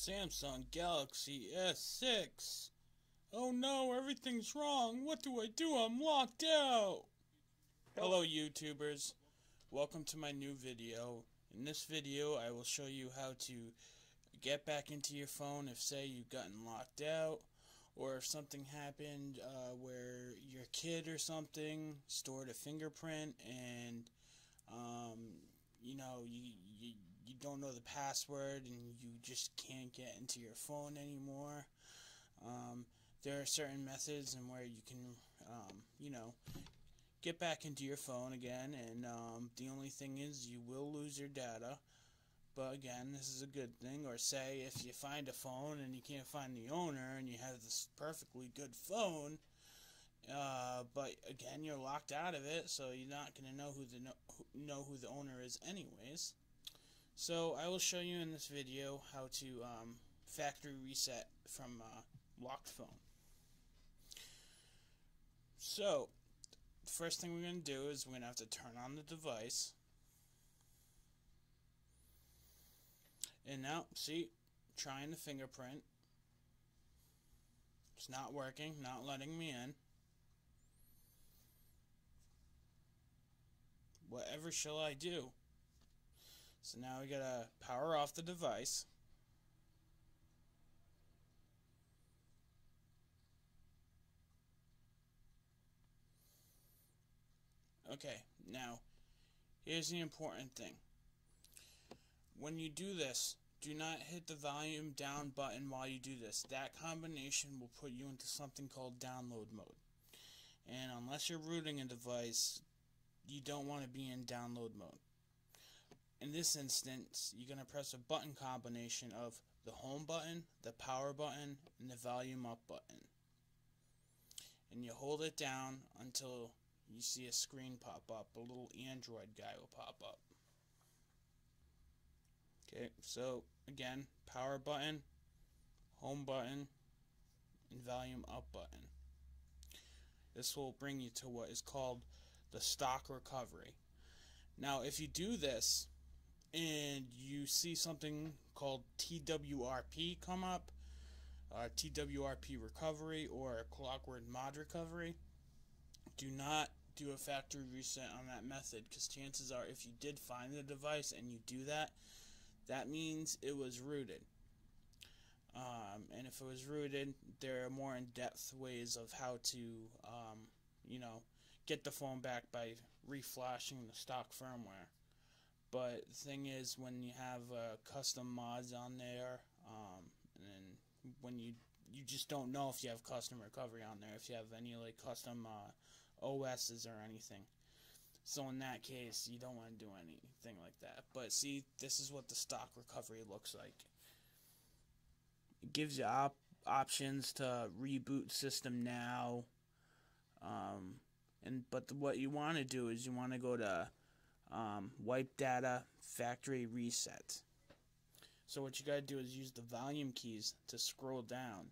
Samsung Galaxy S6. Oh no, everything's wrong. What do I do? I'm locked out. Hello YouTubers. Welcome to my new video. In this video, I will show you how to get back into your phone if say you've gotten locked out or if something happened uh, where your kid or something stored a fingerprint and um, you know you, you you don't know the password and you just can't get into your phone anymore. Um, there are certain methods and where you can, um, you know, get back into your phone again. And um, the only thing is, you will lose your data. But again, this is a good thing. Or say if you find a phone and you can't find the owner, and you have this perfectly good phone, uh, but again, you're locked out of it, so you're not going to know who the know who the owner is, anyways. So I will show you in this video how to um, factory reset from a locked phone. So the first thing we're going to do is we're going to have to turn on the device. And now, see, trying the fingerprint. It's not working, not letting me in. Whatever shall I do? So now we gotta power off the device. Okay, now here's the important thing. When you do this, do not hit the volume down button while you do this. That combination will put you into something called download mode. And unless you're rooting a device, you don't want to be in download mode in this instance, you're going to press a button combination of the home button, the power button, and the volume up button. And you hold it down until you see a screen pop up. A little Android guy will pop up. Okay, so again, power button, home button, and volume up button. This will bring you to what is called the stock recovery. Now, if you do this, and you see something called TWRP come up, uh, TWRP recovery or clockwork mod recovery, do not do a factory reset on that method because chances are if you did find the device and you do that, that means it was rooted. Um, and if it was rooted, there are more in-depth ways of how to, um, you know, get the phone back by reflashing the stock firmware. But the thing is, when you have uh, custom mods on there, um, and when you you just don't know if you have custom recovery on there, if you have any like custom uh, OSs or anything. So in that case, you don't want to do anything like that. But see, this is what the stock recovery looks like. It gives you op options to reboot system now. Um, and but the, what you want to do is you want to go to um, wipe data factory reset. So what you got to do is use the volume keys to scroll down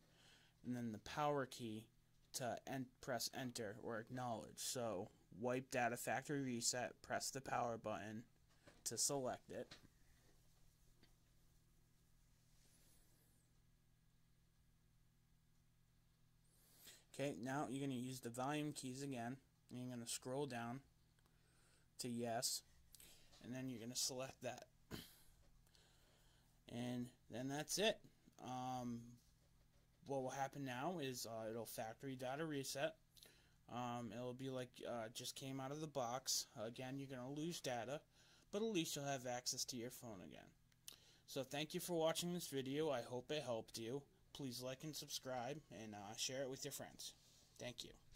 and then the power key to en press enter or acknowledge. So wipe data factory reset, press the power button to select it. Okay, now you're going to use the volume keys again. And you're going to scroll down to yes and then you're going to select that. And then that's it. Um, what will happen now is uh, it'll factory data reset. Um, it'll be like uh, just came out of the box. Again you're going to lose data but at least you'll have access to your phone again. So thank you for watching this video. I hope it helped you. Please like and subscribe and uh, share it with your friends. Thank you